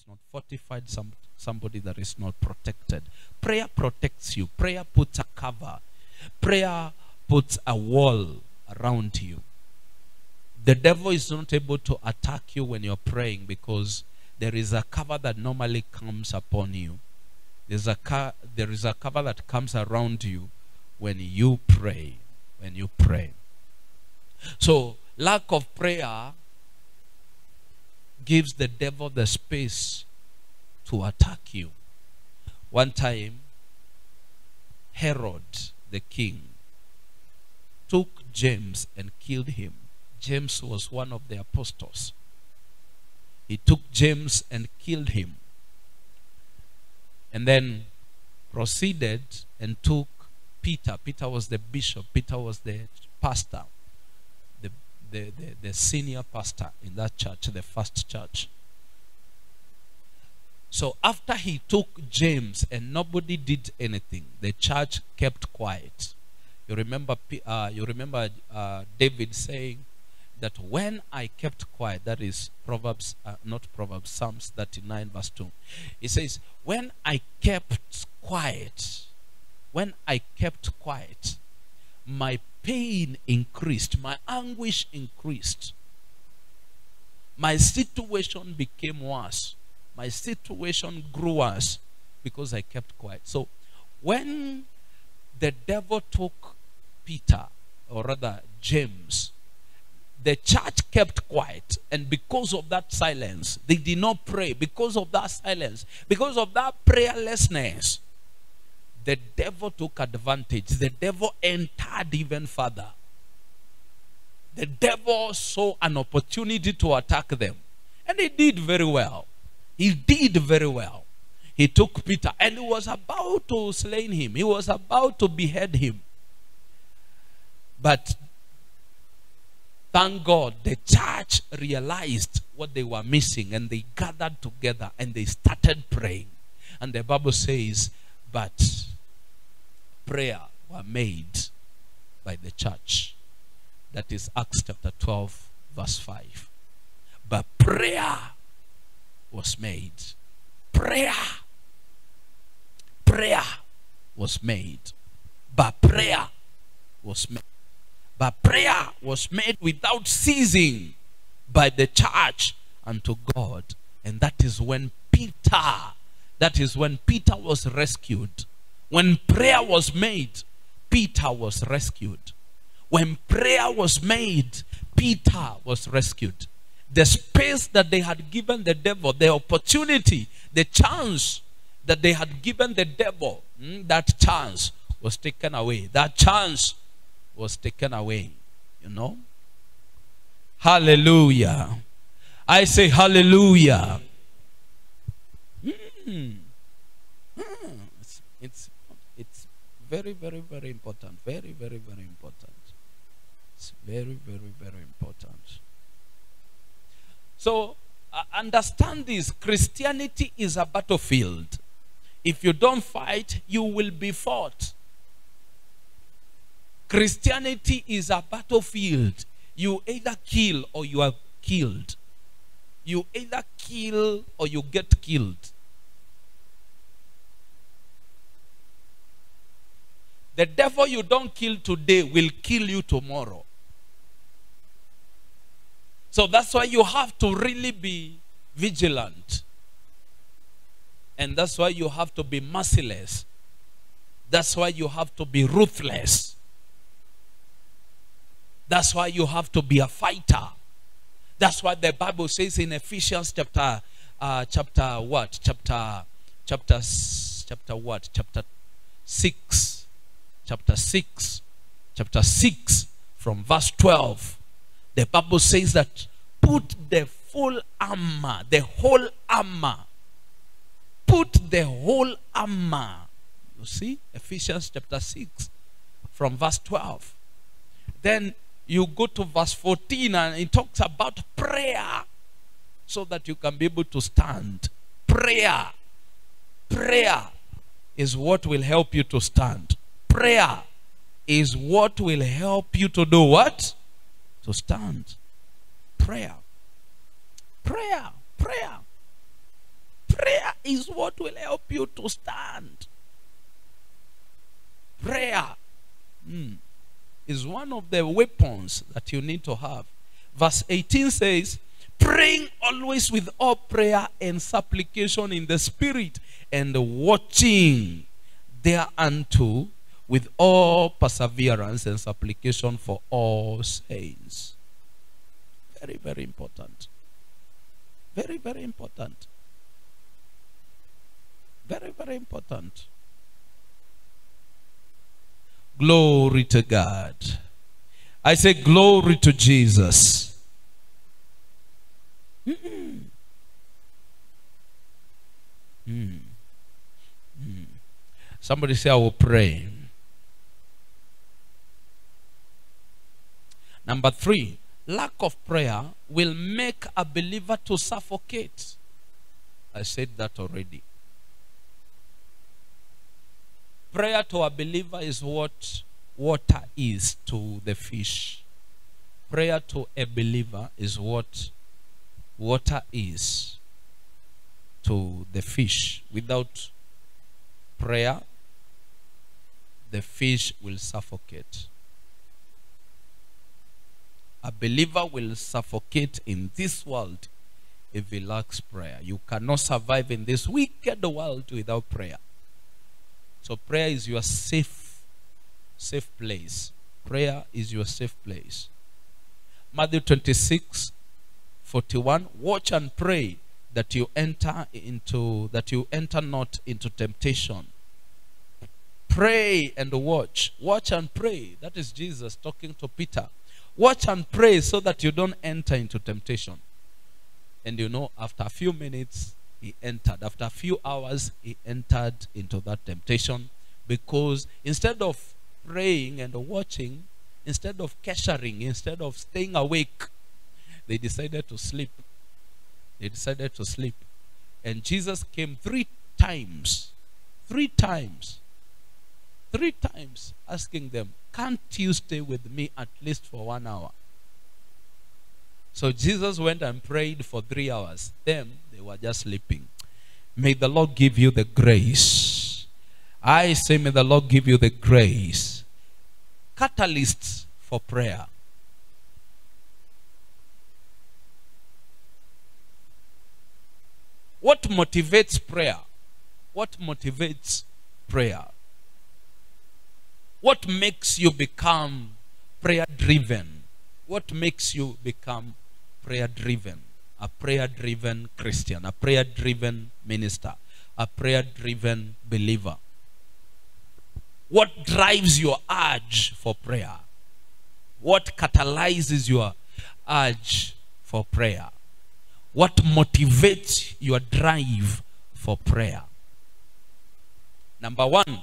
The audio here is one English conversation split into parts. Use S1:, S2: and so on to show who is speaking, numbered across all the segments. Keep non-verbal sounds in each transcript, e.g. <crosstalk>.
S1: is not fortified, some, somebody that is not protected. Prayer protects you, prayer puts a cover, prayer puts a wall around you. The devil is not able to attack you when you're praying because there is a cover that normally comes upon you. There's a there is a cover that comes around you when you pray. When you pray. So, lack of prayer gives the devil the space to attack you. One time, Herod the king took James and killed him. James was one of the apostles. He took James and killed him. And then proceeded and took Peter. Peter was the bishop, Peter was the pastor, the, the, the, senior pastor in that church, the first church. So after he took James and nobody did anything, the church kept quiet. You remember, uh, you remember uh, David saying that when I kept quiet, that is Proverbs, uh, not Proverbs, Psalms 39, verse 2. He says, When I kept quiet, when I kept quiet, my pain increased, my anguish increased. My situation became worse. My situation grew worse because I kept quiet. So when the devil took Peter, or rather James, the church kept quiet. And because of that silence, they did not pray. Because of that silence, because of that prayerlessness, the devil took advantage. The devil entered even further. The devil saw an opportunity to attack them. And he did very well. He did very well. He took Peter and he was about to slay him. He was about to behead him. But thank God the church realized what they were missing and they gathered together and they started praying. And the Bible says, but prayer were made by the church. That is Acts chapter 12, verse 5. But prayer was made. Prayer. Prayer was made. But prayer was made. But prayer was made without ceasing by the church unto God. And that is when Peter, that is when Peter was rescued. When prayer was made, Peter was rescued. When prayer was made, Peter was rescued. The space that they had given the devil, the opportunity, the chance that they had given the devil, mm, that chance was taken away. That chance was taken away. You know? Hallelujah. I say hallelujah. Mm. Mm. It's, it's, it's very, very, very important. Very, very, very important. It's very, very, very important. So, uh, understand this Christianity is a battlefield. If you don't fight, you will be fought. Christianity is a battlefield. You either kill or you are killed. You either kill or you get killed. The devil you don't kill today will kill you tomorrow. So that's why you have to really be vigilant. And that's why you have to be merciless. That's why you have to be ruthless. That's why you have to be a fighter. That's what the Bible says in Ephesians chapter uh, chapter what? Chapter chapter chapter what? Chapter 6. Chapter 6. Chapter 6 from verse 12. The Bible says that put the full armor, the whole armor. Put the whole armor. You see? Ephesians chapter 6 from verse 12. Then you go to verse 14 and it talks about prayer so that you can be able to stand. Prayer. Prayer is what will help you to stand. Prayer is what will help you to do what? To stand. Prayer. Prayer. Prayer. Prayer is what will help you to stand. Prayer mm, is one of the weapons that you need to have. Verse 18 says, praying always with all prayer and supplication in the spirit and watching thereunto with all perseverance and supplication for all saints. Very, very important. Very, very important. Very, very important. Glory to God. I say, Glory to Jesus. Mm. Mm. Somebody say, I will pray. Number three, lack of prayer will make a believer to suffocate. I said that already. Prayer to a believer is what water is to the fish. Prayer to a believer is what water is to the fish. Without prayer, the fish will suffocate. A believer will suffocate in this world if he lacks prayer. You cannot survive in this wicked world without prayer. So prayer is your safe, safe place. Prayer is your safe place. Matthew 26, 41. Watch and pray that you enter into that you enter not into temptation. Pray and watch. Watch and pray. That is Jesus talking to Peter. Watch and pray so that you don't enter into temptation. And you know, after a few minutes, he entered. After a few hours, he entered into that temptation because instead of praying and watching, instead of cashering, instead of staying awake, they decided to sleep. They decided to sleep. And Jesus came three times, three times, three times asking them, Can't you stay with me at least for one hour? So Jesus went and prayed for three hours. Them, they were just sleeping. May the Lord give you the grace. I say, may the Lord give you the grace. Catalysts for prayer. What motivates prayer? What motivates prayer? What makes you become prayer driven? What makes you become prayer driven? A prayer driven Christian, a prayer driven minister, a prayer driven believer. What drives your urge for prayer? What catalyzes your urge for prayer? What motivates your drive for prayer? Number one,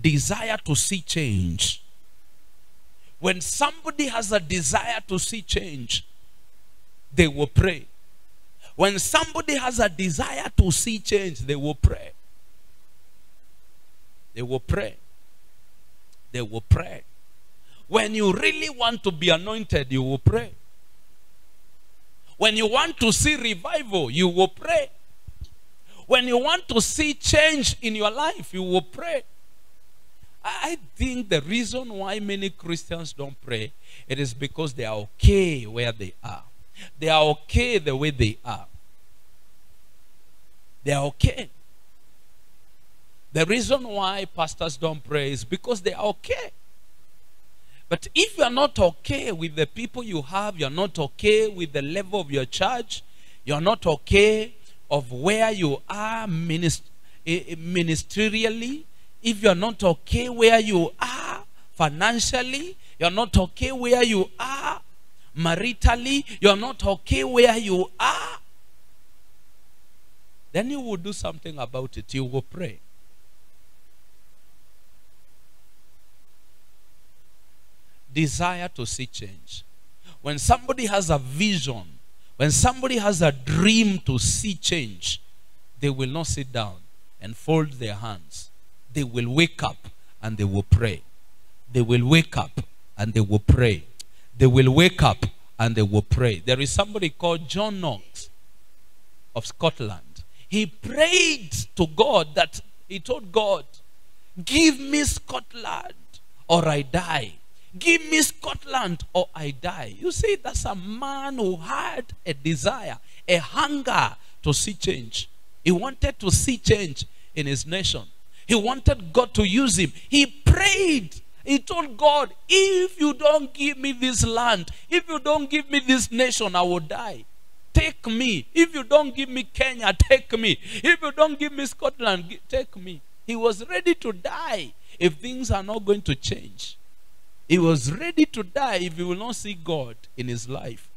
S1: desire to see change. When somebody has a desire to see change, they will pray. When somebody has a desire to see change, they will pray. They will pray. They will pray. When you really want to be anointed, you will pray. When you want to see revival, you will pray. When you want to see change in your life, you will pray. I think the reason why many Christians don't pray, it is because they are okay where they are. They are okay the way they are. They are okay. The reason why pastors don't pray is because they are okay. But if you are not okay with the people you have, you're not okay with the level of your church, you're not okay of where you are minist- eh, eh, ministerially, if you're not okay where you are financially, you're not okay where you are maritally, you're not okay where you are, then you will do something about it. You will pray. desire to see change. When somebody has a vision, when somebody has a dream to see change, they will not sit down and fold their hands. They will wake up and they will pray. They will wake up and they will pray. They will wake up and they will pray. There is somebody called John Knox of Scotland. He prayed to God that he told God, Give me Scotland or I die. Give me Scotland or I die. You see, that's a man who had a desire, a hunger to see change. He wanted to see change in his nation. He wanted God to use him. He prayed. He told God, if you don't give me this land, if you don't give me this nation, I will die. Take me. If you don't give me Kenya, take me. If you don't give me Scotland, take me. He was ready to die if things are not going to change. He was ready to die if he will not see God in his life.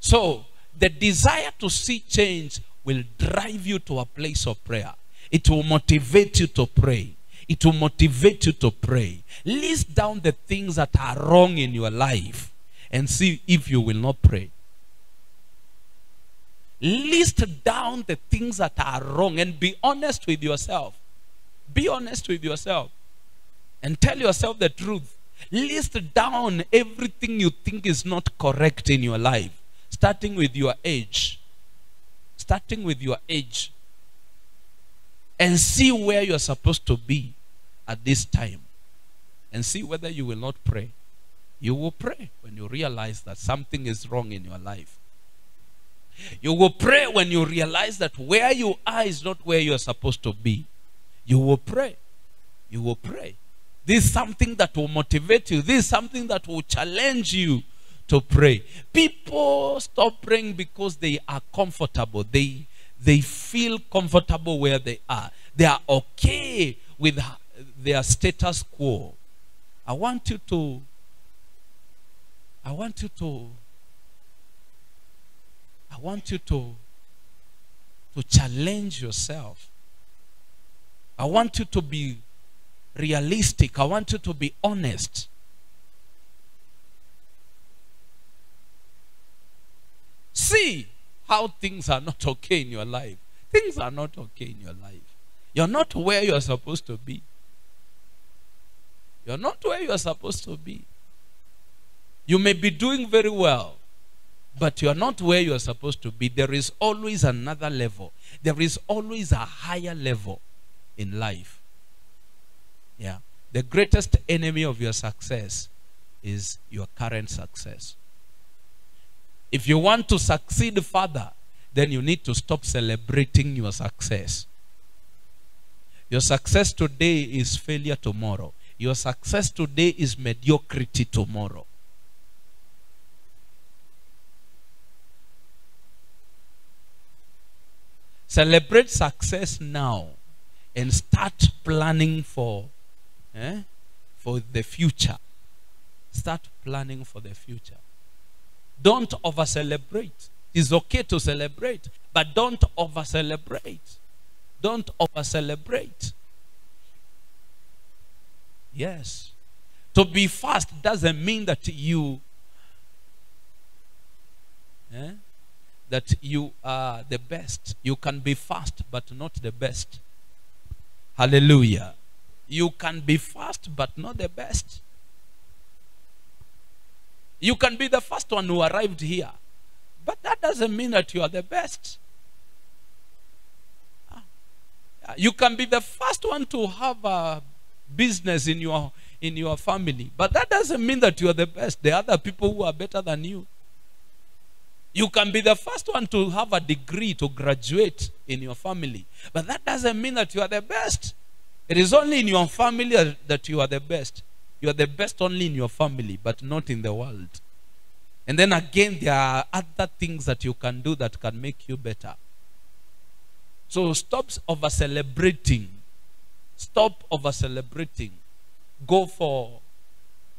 S1: So, the desire to see change will drive you to a place of prayer. It will motivate you to pray. It will motivate you to pray. List down the things that are wrong in your life and see if you will not pray. List down the things that are wrong and be honest with yourself. Be honest with yourself and tell yourself the truth. List down everything you think is not correct in your life, starting with your age. Starting with your age. And see where you're supposed to be at this time. And see whether you will not pray. You will pray when you realize that something is wrong in your life. You will pray when you realize that where you are is not where you're supposed to be. You will pray. You will pray. This is something that will motivate you. This is something that will challenge you to pray. People stop praying because they are comfortable. They they feel comfortable where they are. They are okay with their status quo. I want you to I want you to I want you to to challenge yourself. I want you to be realistic. I want you to be honest. See how things are not okay in your life. Things are not okay in your life. You're not where you're supposed to be. You're not where you're supposed to be. You may be doing very well, but you're not where you're supposed to be. There is always another level, there is always a higher level in life. Yeah. The greatest enemy of your success is your current success. If you want to succeed further, then you need to stop celebrating your success. Your success today is failure tomorrow. Your success today is mediocrity tomorrow. Celebrate success now and start planning for, eh, for the future. Start planning for the future. Don't over celebrate. It's okay to celebrate, but don't over celebrate. Don't over celebrate. Yes. To be fast doesn't mean that you eh, that you are the best. You can be fast but not the best. Hallelujah. You can be fast but not the best. You can be the first one who arrived here. But that doesn't mean that you are the best. Ah. You can be the first one to have a business in your in your family, but that doesn't mean that you are the best. There are other people who are better than you. You can be the first one to have a degree to graduate in your family, but that doesn't mean that you are the best. It is only in your family that you are the best. You are the best only in your family, but not in the world. And then again, there are other things that you can do that can make you better. So stop over celebrating. Stop over celebrating. Go for,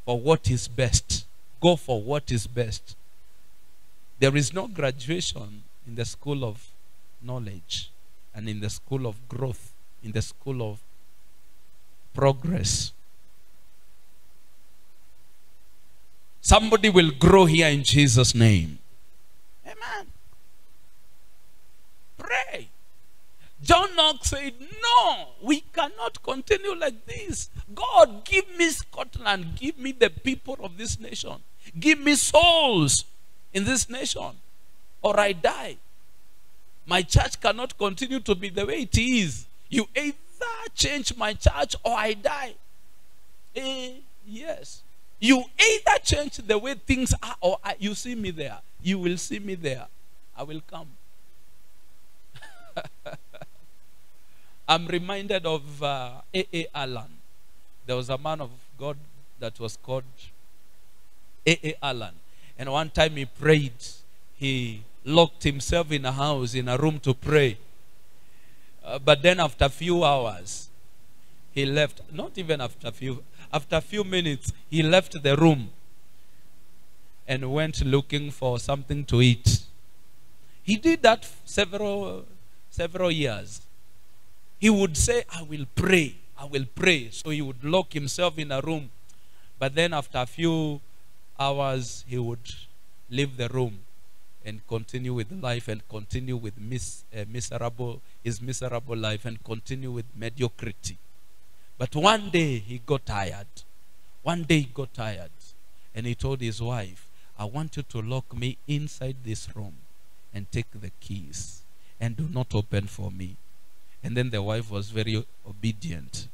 S1: for what is best. Go for what is best. There is no graduation in the school of knowledge and in the school of growth, in the school of progress. Somebody will grow here in Jesus' name. Amen. Pray. John Knox said, No, we cannot continue like this. God, give me Scotland. Give me the people of this nation. Give me souls in this nation. or I die. My church cannot continue to be the way it is. You either change my church or I die. Eh, yes. You either change the way things are or I, you see me there. You will see me there. I will come. <laughs> I'm reminded of uh, A.A. Allen. There was a man of God that was called A.A. Allen. And one time he prayed. He locked himself in a house, in a room to pray. Uh, but then after a few hours, he left. Not even after a few, after a few minutes, he left the room and went looking for something to eat. He did that several, several years. He would say, I will pray, I will pray. So he would lock himself in a room. But then after a few hours, he would leave the room and continue with life and continue with mis, uh, miserable, his miserable life and continue with mediocrity. But one day he got tired. One day he got tired. And he told his wife, I want you to lock me inside this room and take the keys and do not open for me. And then the wife was very obedient.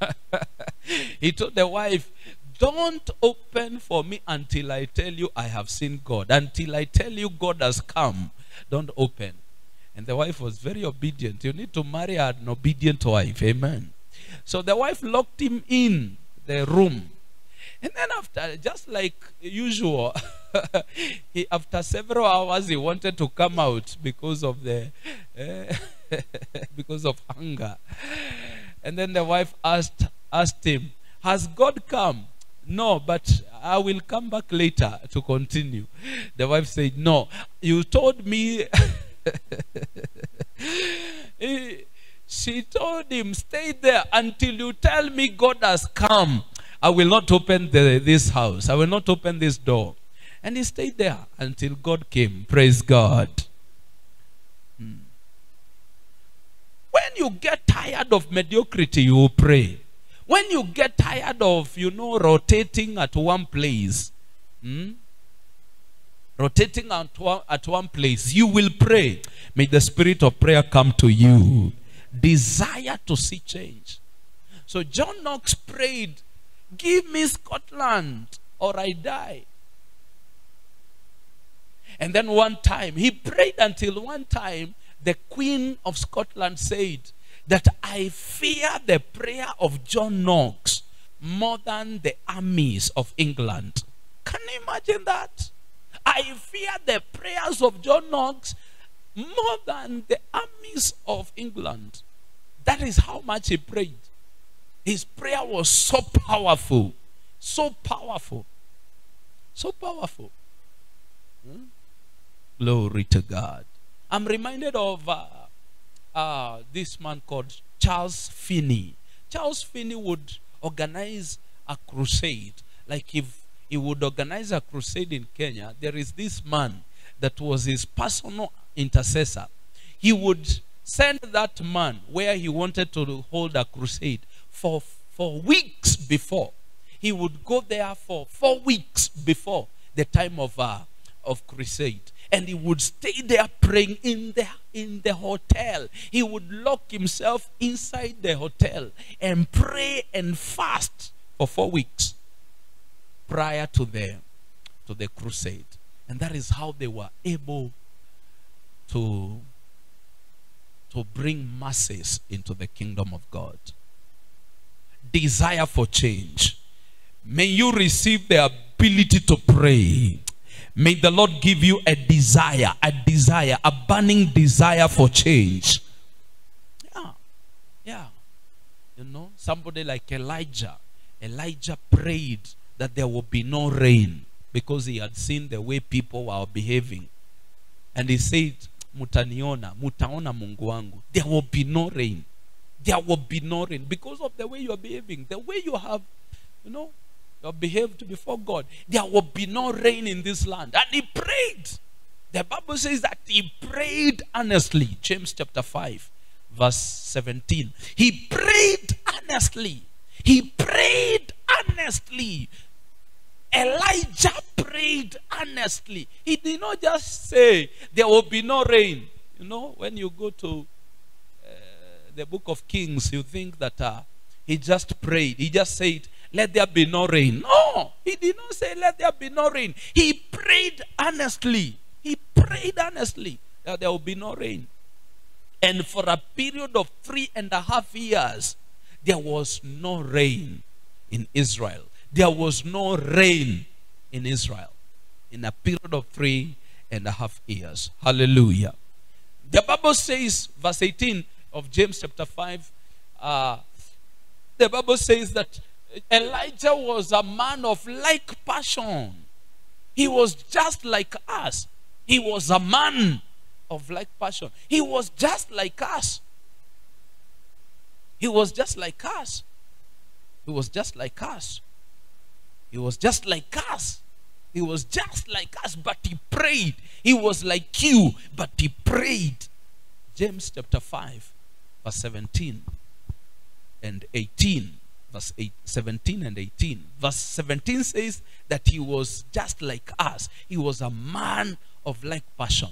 S1: <laughs> he told the wife, Don't open for me until I tell you I have seen God. Until I tell you God has come, don't open. And the wife was very obedient. You need to marry an obedient wife. Amen. So the wife locked him in the room. And then after, just like usual, <laughs> he, after several hours, he wanted to come out because of the, uh, <laughs> because of hunger. And then the wife asked, asked him, Has God come? No, but I will come back later to continue. The wife said, No, you told me. <laughs> <laughs> she told him, Stay there until you tell me God has come. I will not open the, this house. I will not open this door. And he stayed there until God came. Praise God. Hmm. When you get tired of mediocrity, you will pray. When you get tired of, you know, rotating at one place, hmm, rotating at one, at one place, you will pray. May the spirit of prayer come to you. Desire to see change. So John Knox prayed, Give me Scotland or I die. And then one time, he prayed until one time the Queen of Scotland said that I fear the prayer of John Knox more than the armies of England. Can you imagine that? I fear the prayers of John Knox more than the armies of England. That is how much he prayed. His prayer was so powerful. So powerful. So powerful. Hmm? Glory to God. I'm reminded of uh, uh, this man called Charles Finney. Charles Finney would organize a crusade. Like if he would organize a crusade in Kenya, there is this man that was his personal intercessor. He would send that man where he wanted to hold a crusade for, for weeks before. He would go there for four weeks before the time of, uh, of crusade and he would stay there praying in the in the hotel he would lock himself inside the hotel and pray and fast for 4 weeks prior to the to the crusade and that is how they were able to to bring masses into the kingdom of God desire for change may you receive the ability to pray May the Lord give you a desire, a desire, a burning desire for change. Yeah. Yeah. You know, somebody like Elijah. Elijah prayed that there will be no rain because he had seen the way people were behaving. And he said, Mutaniona, mutaona Mungu wangu. There will be no rain. There will be no rain because of the way you are behaving, the way you have, you know, you have behaved before God. There will be no rain in this land. And he prayed. The Bible says that he prayed earnestly. James chapter 5, verse 17. He prayed earnestly. He prayed earnestly. Elijah prayed earnestly. He did not just say, There will be no rain. You know, when you go to uh, the book of Kings, you think that uh, he just prayed. He just said, Let there be no rain. No, he did not say, Let there be no rain. He prayed earnestly. He prayed earnestly that there will be no rain. And for a period of three and a half years, there was no rain in Israel. There was no rain in Israel in a period of three and a half years. Hallelujah. The Bible says, verse 18 of James chapter 5, uh, the Bible says that Elijah was a man of like passion. He was just like us. He was a man of like passion. He was just like us. He was just like us. He was just like us. He was just like us. He was just like us, but he prayed. He was like you, but he prayed. James chapter 5, verse 17 and 18. Verse 8, 17 and 18. Verse 17 says that he was just like us. He was a man of like passion.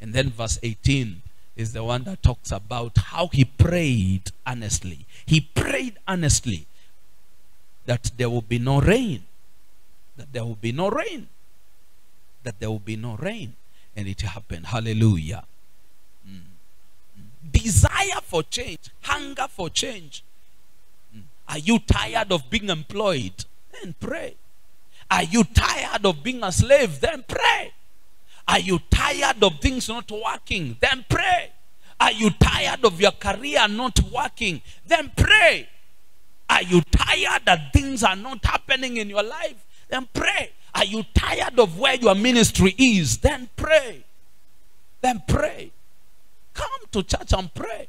S1: And then verse 18 is the one that talks about how he prayed earnestly. He prayed earnestly that there will be no rain. That there will be no rain. That there will be no rain. And it happened. Hallelujah. Mm. Desire for change, hunger for change. Mm. Are you tired of being employed? Then pray. Are you tired of being a slave? Then pray. Are you tired of things not working? Then pray. Are you tired of your career not working? Then pray. Are you tired that things are not happening in your life? Then pray. Are you tired of where your ministry is? Then pray. Then pray. Come to church and pray.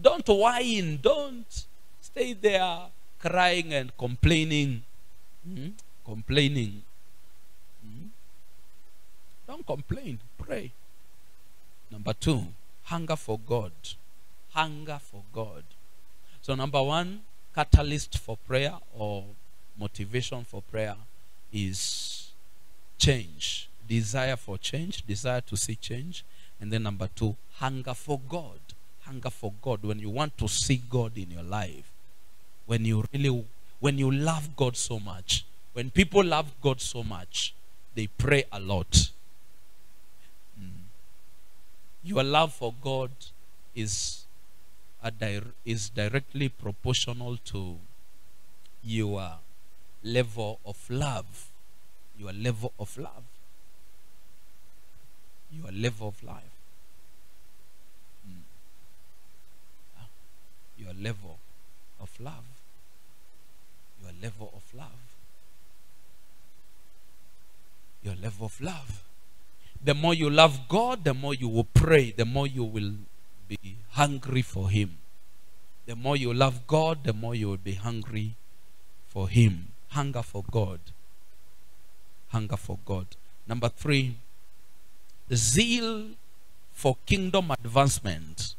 S1: Don't whine. Don't stay there crying and complaining. Hmm? Complaining. Hmm? Don't complain. Pray. Number two, hunger for God. Hunger for God. So, number one, catalyst for prayer or motivation for prayer is change. Desire for change, desire to see change. And then number two, hunger for God. Hunger for God. When you want to see God in your life, when you really, when you love God so much, when people love God so much, they pray a lot. Mm. Your love for God is Di- is directly proportional to your level of love. Your level of love. Your level of life. Mm. Your level of love. Your level of love. Your level of love. The more you love God, the more you will pray, the more you will be hungry for Him. The more you love God, the more you will be hungry for Him. Hunger for God. Hunger for God. Number three, the zeal for kingdom advancement.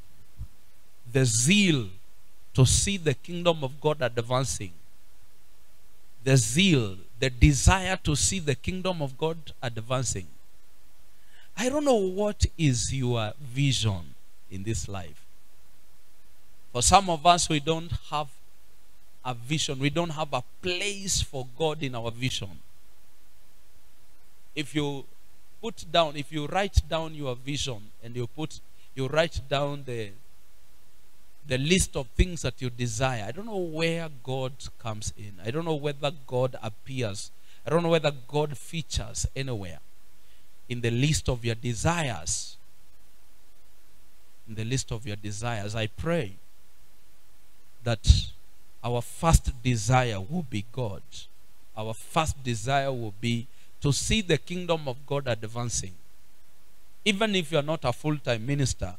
S1: The zeal to see the kingdom of God advancing. The zeal, the desire to see the kingdom of God advancing. I don't know what is your vision in this life. For some of us, we don't have a vision, we don't have a place for God in our vision. If you put down, if you write down your vision and you put, you write down the the list of things that you desire. I don't know where God comes in. I don't know whether God appears. I don't know whether God features anywhere in the list of your desires. In the list of your desires, I pray that our first desire will be God. Our first desire will be to see the kingdom of God advancing. Even if you're not a full time minister,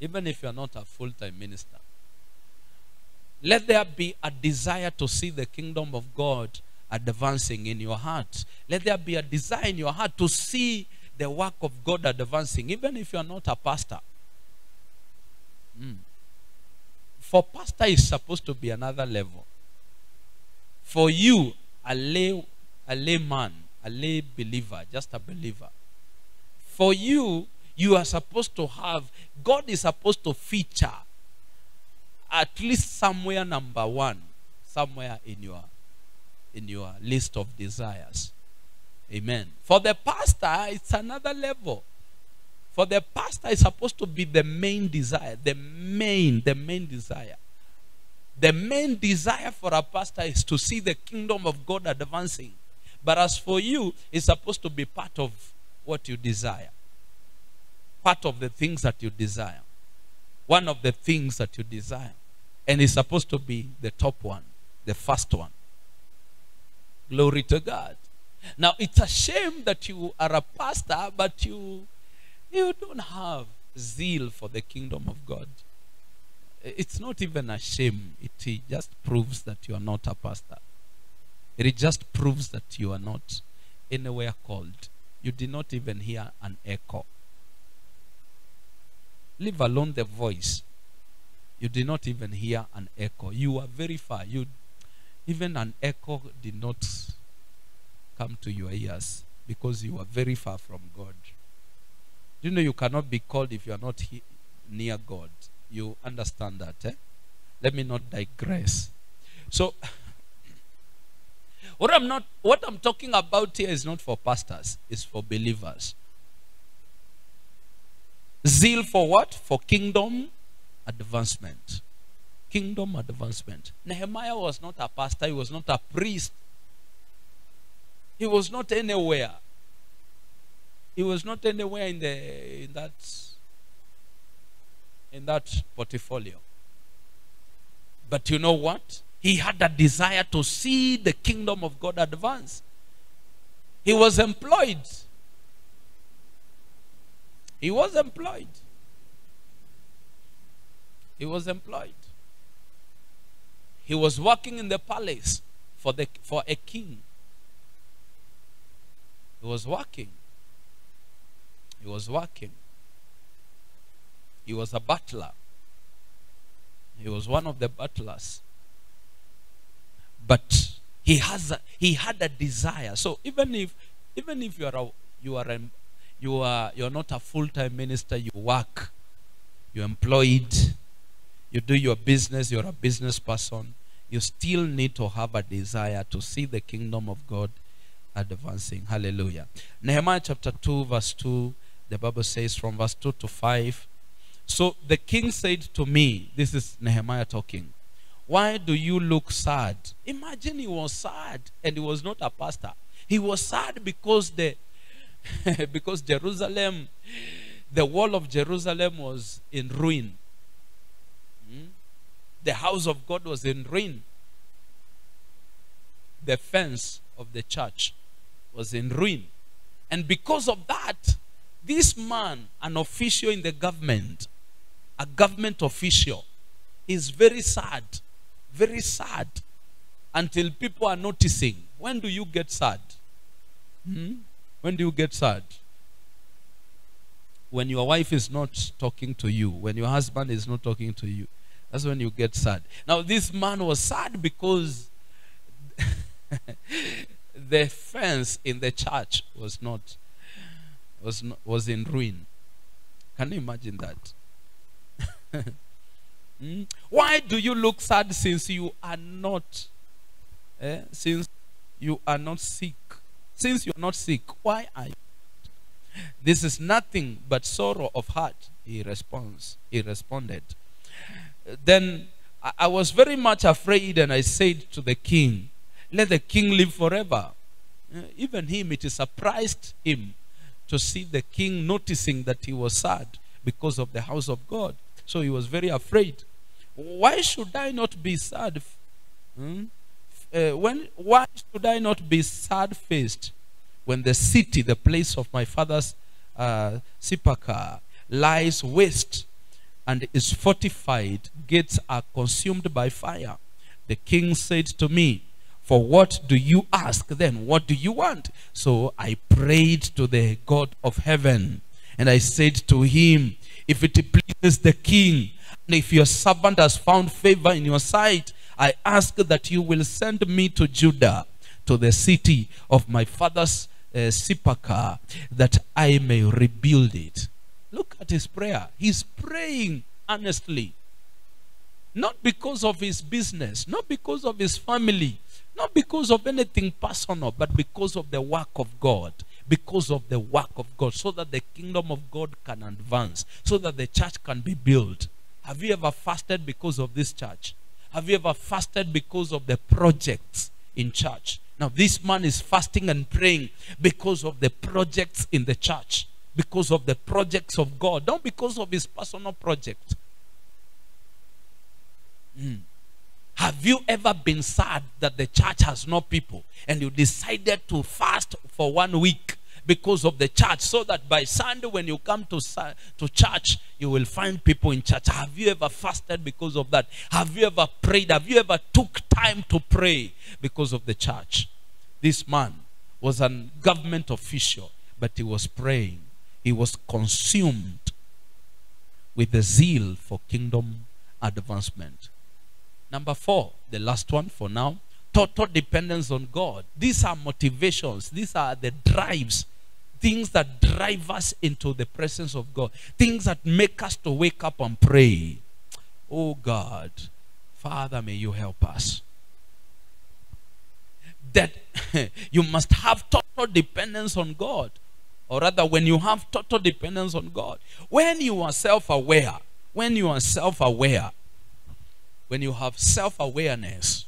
S1: even if you're not a full time minister, let there be a desire to see the kingdom of God advancing in your heart. Let there be a desire in your heart to see the work of God advancing, even if you're not a pastor. Mm. For pastor is supposed to be another level. For you, a lay, a layman, a lay believer, just a believer. For you, you are supposed to have, God is supposed to feature at least somewhere number one, somewhere in your in your list of desires. Amen. For the pastor, it's another level. For the pastor, it's supposed to be the main desire, the main, the main desire. The main desire for a pastor is to see the kingdom of God advancing. But as for you, it's supposed to be part of what you desire. Part of the things that you desire. One of the things that you desire. And it's supposed to be the top one, the first one. Glory to God. Now it's a shame that you are a pastor, but you you don't have zeal for the kingdom of God. It's not even a shame. It just proves that you are not a pastor. It just proves that you are not anywhere called. You did not even hear an echo. Leave alone the voice. You did not even hear an echo. You were very far. You even an echo did not come to your ears because you are very far from God. You know you cannot be called if you are not he- near God? You understand that, eh? Let me not digress. So, <laughs> what I'm not, what I'm talking about here is not for pastors; it's for believers. Zeal for what? For kingdom advancement. Kingdom advancement. Nehemiah was not a pastor; he was not a priest. He was not anywhere. He was not anywhere in the in that in that portfolio. But you know what? He had a desire to see the kingdom of God advance. He was employed. He was employed. He was employed. He was working in the palace for the for a king. He was working. He was working. He was a butler. He was one of the butlers. But he has a, he had a desire. So even if even if you are a, you are a, you are you're not a full-time minister, you work, you're employed, you do your business, you're a business person, you still need to have a desire to see the kingdom of God advancing. Hallelujah. Nehemiah chapter 2, verse 2, the Bible says from verse 2 to 5. So the king said to me, this is Nehemiah talking, Why do you look sad? Imagine he was sad and he was not a pastor. He was sad because the <laughs> because Jerusalem, the wall of Jerusalem was in ruin. Hmm? The house of God was in ruin. The fence of the church was in ruin. And because of that, this man, an official in the government, a government official, is very sad. Very sad. Until people are noticing. When do you get sad? Hmm? When do you get sad? When your wife is not talking to you, when your husband is not talking to you, that's when you get sad. Now, this man was sad because <laughs> the fence in the church was not was not, was in ruin. Can you imagine that? <laughs> hmm? Why do you look sad since you are not eh? since you are not sick? Since you are not sick, why are you? This is nothing but sorrow of heart. He responds. He responded. Then I, I was very much afraid, and I said to the king, "Let the king live forever." Uh, even him, it surprised him to see the king noticing that he was sad because of the house of God. So he was very afraid. Why should I not be sad? Hmm? Uh, when why should I not be sad faced when the city, the place of my father's uh, sepulchre, lies waste and is fortified? Gates are consumed by fire. The king said to me, for what do you ask then? What do you want? So I prayed to the God of heaven and I said to him, If it pleases the king, and if your servant has found favor in your sight, I ask that you will send me to Judah to the city of my father's uh, sepulchre that I may rebuild it. Look at his prayer. He's praying earnestly. Not because of his business, not because of his family, not because of anything personal, but because of the work of God. Because of the work of God, so that the kingdom of God can advance, so that the church can be built. Have you ever fasted because of this church? Have you ever fasted because of the projects in church? Now, this man is fasting and praying because of the projects in the church, because of the projects of God, not because of his personal project. Mm. Have you ever been sad that the church has no people and you decided to fast for one week because of the church so that by Sunday when you come to, to church you will find people in church? Have you ever fasted because of that? Have you ever prayed? Have you ever took time to pray because of the church? This man was a government official, but he was praying. He was consumed with the zeal for kingdom advancement. Number four, the last one for now, total dependence on God. These are motivations, these are the drives, things that drive us into the presence of God, things that make us to wake up and pray. Oh God, Father, may you help us. That <laughs> you must have total dependence on God. Or rather, when you have total dependence on God, when you are self aware, when you are self aware, when you have self awareness,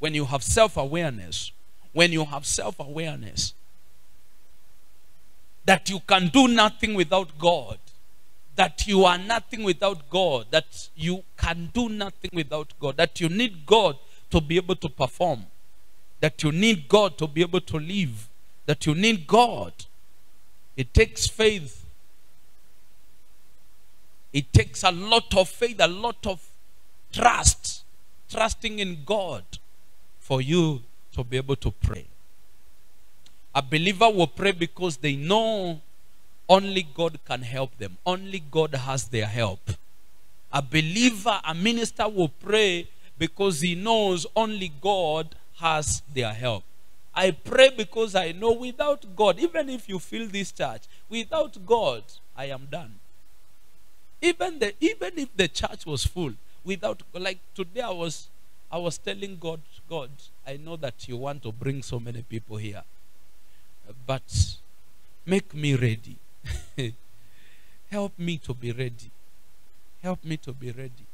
S1: when you have self awareness, when you have self awareness that you can do nothing without God, that you are nothing without God, that you can do nothing without God, that you need God to be able to perform, that you need God to be able to live, that you need God. It takes faith. It takes a lot of faith, a lot of trust, trusting in God for you to be able to pray. A believer will pray because they know only God can help them, only God has their help. A believer, a minister will pray because he knows only God has their help. I pray because I know without God, even if you fill this church, without God, I am done. Even, the, even if the church was full, without like today I was I was telling God, God, I know that you want to bring so many people here. But make me ready. <laughs> Help me to be ready. Help me to be ready.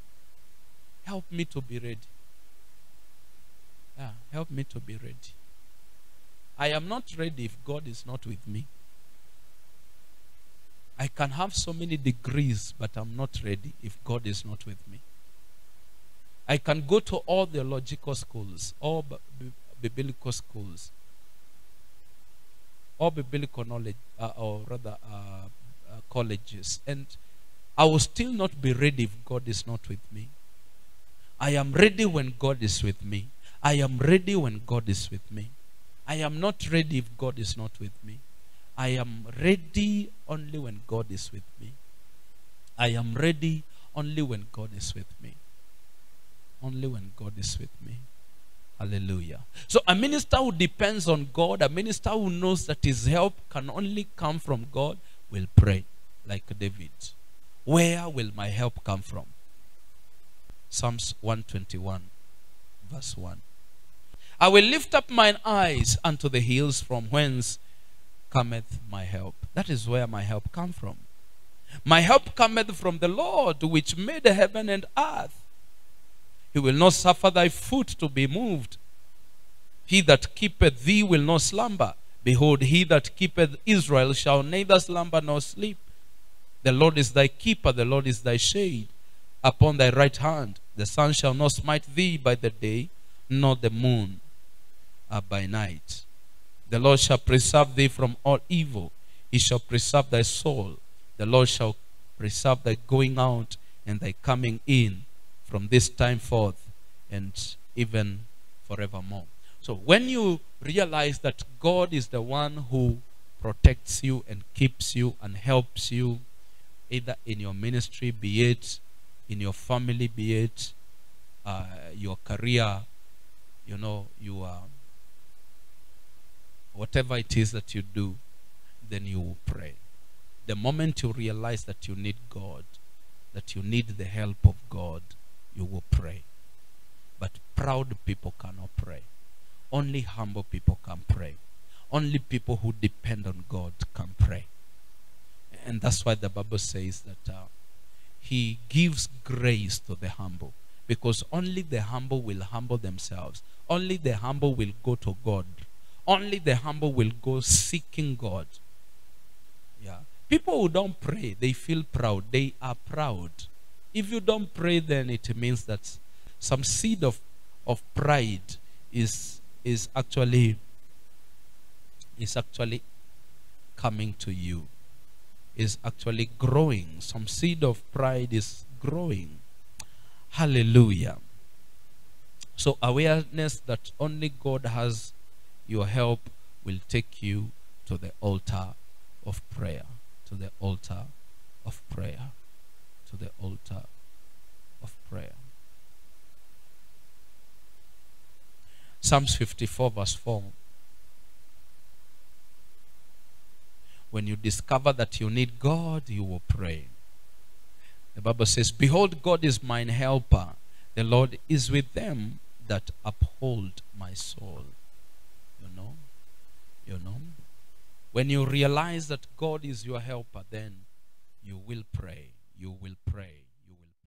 S1: Help me to be ready. Yeah, help me to be ready. I am not ready if God is not with me. I can have so many degrees, but I'm not ready if God is not with me. I can go to all theological schools, all biblical schools, all biblical knowledge, uh, or rather uh, uh, colleges, and I will still not be ready if God is not with me. I am ready when God is with me. I am ready when God is with me. I am not ready if God is not with me. I am ready only when God is with me. I am ready only when God is with me only when God is with me. Hallelujah. So, a minister who depends on God, a minister who knows that his help can only come from God, will pray like David. Where will my help come from? Psalms 121, verse 1. I will lift up mine eyes unto the hills from whence cometh my help. That is where my help come from. My help cometh from the Lord which made heaven and earth. He will not suffer thy foot to be moved. He that keepeth thee will not slumber. Behold, he that keepeth Israel shall neither slumber nor sleep. The Lord is thy keeper, the Lord is thy shade upon thy right hand. The sun shall not smite thee by the day, nor the moon uh, by night. The Lord shall preserve thee from all evil. He shall preserve thy soul. The Lord shall preserve thy going out and thy coming in from this time forth and even forevermore. So when you realize that God is the one who protects you and keeps you and helps you, either in your ministry, be it in your family, be it uh, your career, you know, you are whatever it is that you do, then you will pray. The moment you realize that you need God, that you need the help of God, you will pray. But proud people cannot pray. Only humble people can pray. Only people who depend on God can pray. And that's why the Bible says that uh, He gives grace to the humble. Because only the humble will humble themselves. Only the humble will go to God. Only the humble will go seeking God. Yeah. People who don't pray, they feel proud. They are proud. If you don't pray, then it means that some seed of, of pride is, is actually is actually coming to you is actually growing. Some seed of pride is growing. Hallelujah. So awareness that only god has your help will take you to the altar of prayer to the altar of prayer to the altar of prayer Psalms 54, verse 4. When you discover that you need God, you will pray. The Bible says, Behold, God is mine helper. The Lord is with them that uphold my soul. You know? You know? When you realize that God is your helper, then you will pray. You will pray.